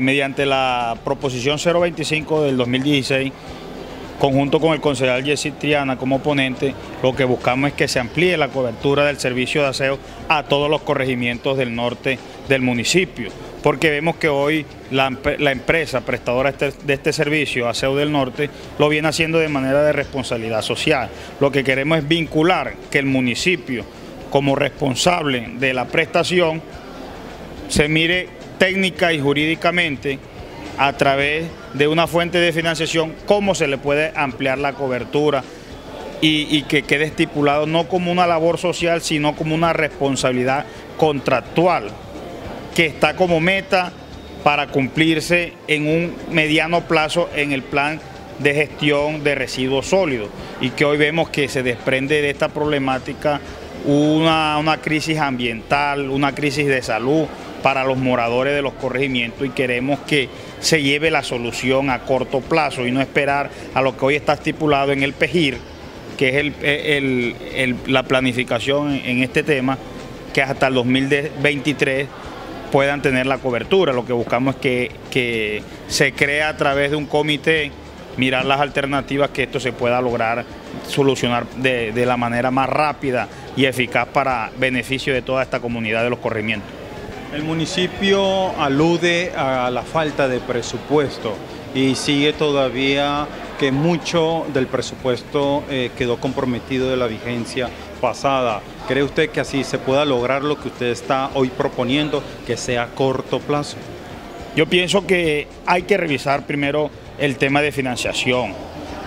Mediante la proposición 025 del 2016, conjunto con el concejal Jesse Triana como ponente, lo que buscamos es que se amplíe la cobertura del servicio de aseo a todos los corregimientos del norte del municipio, porque vemos que hoy la, empresa prestadora este, de este servicio, Aseo del Norte, lo viene haciendo de manera de responsabilidad social. Lo que queremos es vincular que el municipio, como responsable de la prestación, se mire técnica y jurídicamente a través de una fuente de financiación cómo se le puede ampliar la cobertura y, que quede estipulado no como una labor social, sino como una responsabilidad contractual que está como meta para cumplirse en un mediano plazo en el plan de gestión de residuos sólidos. Y que hoy vemos que se desprende de esta problemática una, una crisis ambiental, una crisis de salud, para los moradores de los corregimientos y queremos que se lleve la solución a corto plazo y no esperar a lo que hoy está estipulado en el PEGIR, que es la planificación en este tema, que hasta el 2023 puedan tener la cobertura. Lo que buscamos es que, se crea a través de un comité mirar las alternativas que esto se pueda lograr solucionar de, de la manera más rápida y eficaz para beneficio de toda esta comunidad de los corregimientos. El municipio alude a la falta de presupuesto y sigue todavía que mucho del presupuesto eh, quedó comprometido de la vigencia pasada. ¿Cree usted que así se pueda lograr lo que usted está hoy proponiendo, que sea a corto plazo? Yo pienso que hay que revisar primero el tema de financiación.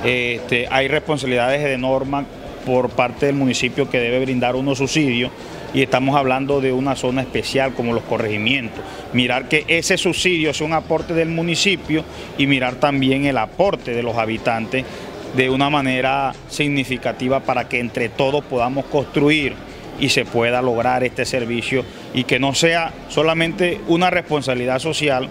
Este, hay responsabilidades de norma por parte del municipio que debe brindar unos subsidios y estamos hablando de una zona especial como los corregimientos. Mirar que ese subsidio sea un aporte del municipio y mirar también el aporte de los habitantes de una manera significativa para que entre todos podamos construir y se pueda lograr este servicio y que no sea solamente una responsabilidad social,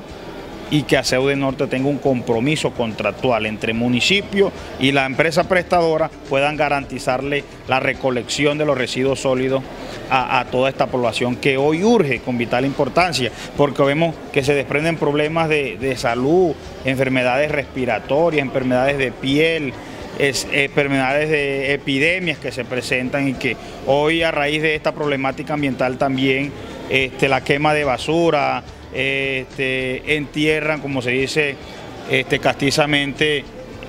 y que Aseo de Norte tenga un compromiso contractual entre municipio y la empresa prestadora puedan garantizarle la recolección de los residuos sólidos a, toda esta población que hoy urge con vital importancia, porque vemos que se desprenden problemas de, salud, enfermedades respiratorias, enfermedades de piel, enfermedades de epidemias que se presentan y que hoy a raíz de esta problemática ambiental también este, la quema de basura, este, entierran, como se dice este, castizamente,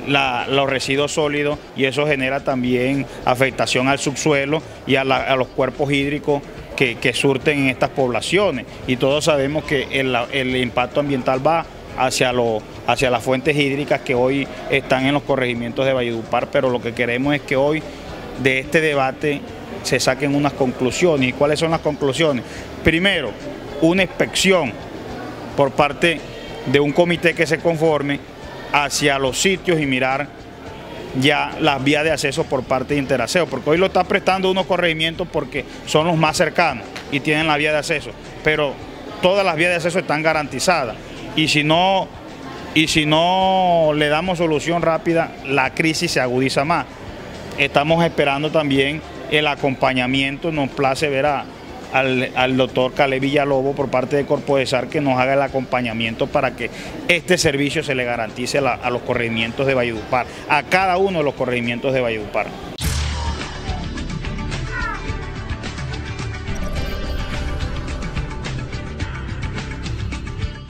los residuos sólidos y eso genera también afectación al subsuelo y a, los cuerpos hídricos que, surten en estas poblaciones. Y todos sabemos que el, impacto ambiental va hacia, hacia las fuentes hídricas que hoy están en los corregimientos de Valledupar, pero lo que queremos es que hoy de este debate se saquen unas conclusiones. ¿Y cuáles son las conclusiones? Primero, una inspección por parte de un comité que se conforme hacia los sitios y mirar ya las vías de acceso por parte de Interaseo, porque hoy lo está prestando unos corregimientos porque son los más cercanos y tienen la vía de acceso, pero todas las vías de acceso están garantizadas y si no, y si no le damos solución rápida, la crisis se agudiza más. Estamos esperando también el acompañamiento, nos place ver a, al, doctor Caleb Villalobo por parte de Corpoesar que nos haga el acompañamiento para que este servicio se le garantice a, los corregimientos de Valledupar, a cada uno de los corregimientos de Valledupar.